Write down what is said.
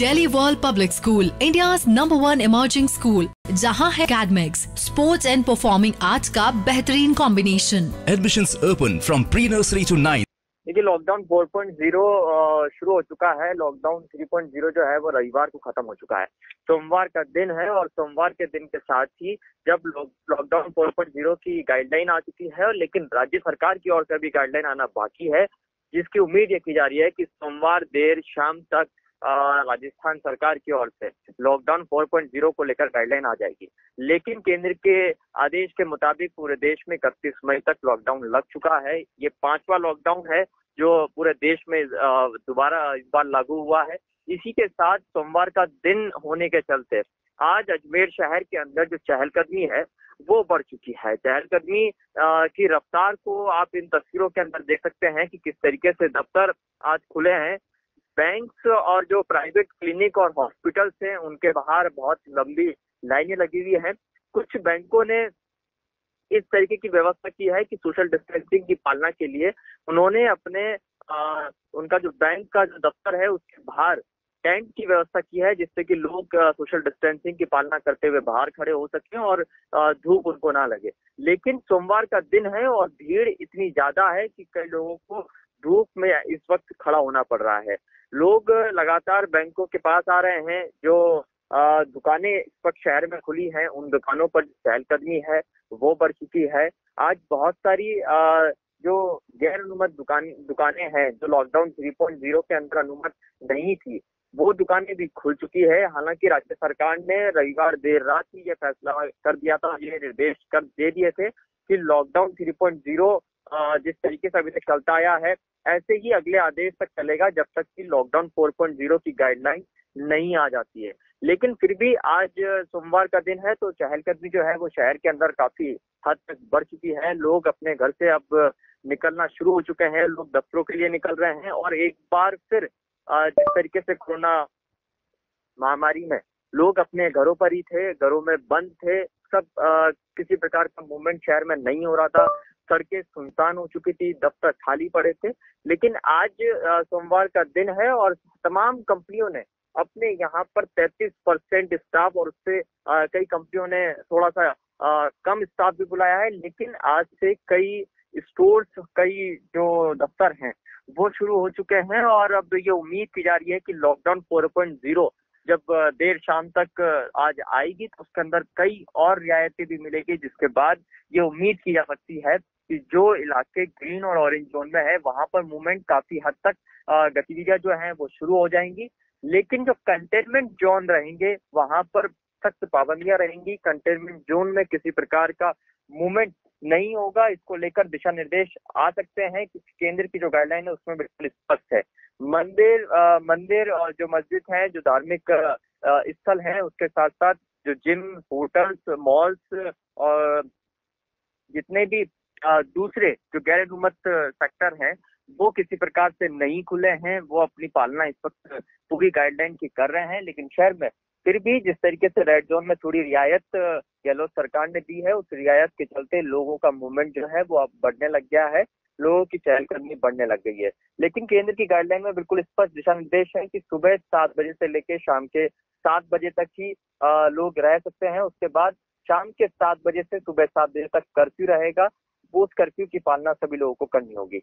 Delhi World Public School, India's number one emerging school, जहाँ है academics, sports and performing arts का बेहतरीन combination. Admissions open from pre-nursery to 9. देखिए lockdown 4.0 शुरू हो चुका है लॉकडाउन 3.0 जो है वो रविवार को खत्म हो चुका है सोमवार का दिन है और सोमवार के दिन के साथ ही जब लॉकडाउन 4.0 की गाइडलाइन आ चुकी है लेकिन राज्य सरकार की ओर से भी गाइडलाइन आना बाकी है जिसकी उम्मीद ये की जा रही है कि सोमवार देर शाम तक राजस्थान सरकार की ओर से लॉकडाउन 4.0 को लेकर गाइडलाइन आ जाएगी। लेकिन केंद्र के आदेश के मुताबिक पूरे देश में इकतीस मई तक लॉकडाउन लग चुका है। ये पांचवा लॉकडाउन है जो पूरे देश में दोबारा इस बार लागू हुआ है। इसी के साथ सोमवार का दिन होने के चलते आज अजमेर शहर के अंदर जो चहलकदमी है, वो बढ़ चुकी है। चहलकदमी की रफ्तार को आप इन तस्वीरों के अंदर देख सकते हैं कि किस तरीके से दफ्तर आज खुले हैं। बैंक्स और जो प्राइवेट क्लिनिक और हॉस्पिटल्स हैं उनके बाहर बहुत लंबी लाइनें लगी हुई हैं। कुछ बैंकों ने इस तरीके की व्यवस्था की है कि सोशल डिस्टेंसिंग की पालना के लिए उन्होंने अपने आ, उनका जो बैंक का जो दफ्तर है उसके बाहर टेंट की व्यवस्था की है जिससे कि लोग सोशल डिस्टेंसिंग की पालना करते हुए बाहर खड़े हो सकें और धूप उनको ना लगे। लेकिन सोमवार का दिन है और भीड़ इतनी ज़्यादा है कि कई लोगों को धूप में इस वक्त खड़ा होना पड़ रहा है। लोग लगातार बैंकों के पास आ रहे हैं, जो दुकानें इस वक्त शहर में खुली हैं, उन दुकानों पर चहलकदमी है, वो बढ़ चुकी है। आज बहुत सारी जो गैर अनुमत दुकान, दुकानें हैं, जो लॉकडाउन 3.0 के अंदर अनुमत नहीं थी, वो दुकानें भी खुल चुकी है। हालाँकि राज्य सरकार ने रविवार देर रात ही ये फैसला कर दिया था, ये निर्देश कर दे दिए थे कि लॉकडाउन 3.0 जिस तरीके से अभी तक चलता आया है ऐसे ही अगले आदेश तक चलेगा जब तक कि लॉकडाउन 4.0 की गाइडलाइन नहीं आ जाती है। लेकिन फिर भी आज सोमवार का दिन है तो चहलकदमी जो है वो शहर के अंदर काफ़ी हद तक बढ़ चुकी है। लोग अपने घर से अब निकलना शुरू हो चुके हैं लोग दफ्तरों के लिए निकल रहे हैं और एक बार फिर जिस तरीके से कोरोना महामारी में लोग अपने घरों पर ही थे घरों में बंद थे सब आ, किसी प्रकार का मूवमेंट शहर में नहीं हो रहा था। सड़कें सुनसान हो चुकी थी, दफ्तर खाली पड़े थे। लेकिन आज सोमवार का दिन है और तमाम कंपनियों ने अपने यहाँ पर 33 परसेंट स्टाफ और उससे कई कंपनियों ने थोड़ा सा कम स्टाफ भी बुलाया है। लेकिन आज से कई स्टोर्स, कई जो दफ्तर हैं, वो शुरू हो चुके हैं और अब ये उम्मीद की जा रही है कि लॉकडाउन 4.0 जब देर शाम तक आज आएगी तो उसके अंदर कई और रियायतें भी मिलेगी, जिसके बाद ये उम्मीद की जा सकती है कि जो इलाके ग्रीन और ऑरेंज जोन में है, वहाँ पर मूवमेंट काफ़ी हद तक गतिविधियाँ जो है, वो शुरू हो जाएँगी। लेकिन जो कंटेनमेंट जोन रहेंगे, वहाँ पर सख्त पाबंदियाँ रहेंगी। कंटेनमेंट जोन में किसी प्रकार का मूवमेंट नहीं होगा। इसको लेकर दिशा निर्देश आ सकते हैं कि केंद्र की जो गाइडलाइन है, उसमें बिल्कुल स्पष्ट है। मंदिर मंदिर और जो मस्जिद है, जो धार्मिक स्थल है, उसके साथ साथ जो जिम होटल्स मॉल्स और जितने भी दूसरे जो गैर अनुमत सेक्टर है, वो किसी प्रकार से नहीं खुले हैं, वो अपनी पालना इस वक्त पूरी गाइडलाइन की कर रहे हैं, लेकिन शहर में फिर भी जिस तरीके से रेड जोन में थोड़ी रियायत गहलोत सरकार ने दी है, उस रियायत के चलते लोगों का मूवमेंट जो है, वो अब बढ़ने लग गया है, लोगों की चहलकदमी बढ़ने लग गई है। लेकिन केंद्र की गाइडलाइन में बिल्कुल स्पष्ट दिशा निर्देश है कि सुबह सात बजे से लेकर शाम के सात बजे तक ही लोग रह सकते हैं, उसके बाद शाम के सात बजे से सुबह सात बजे तक कर्फ्यू रहेगा उस कर्फ्यू की पालना सभी लोगों को करनी होगी।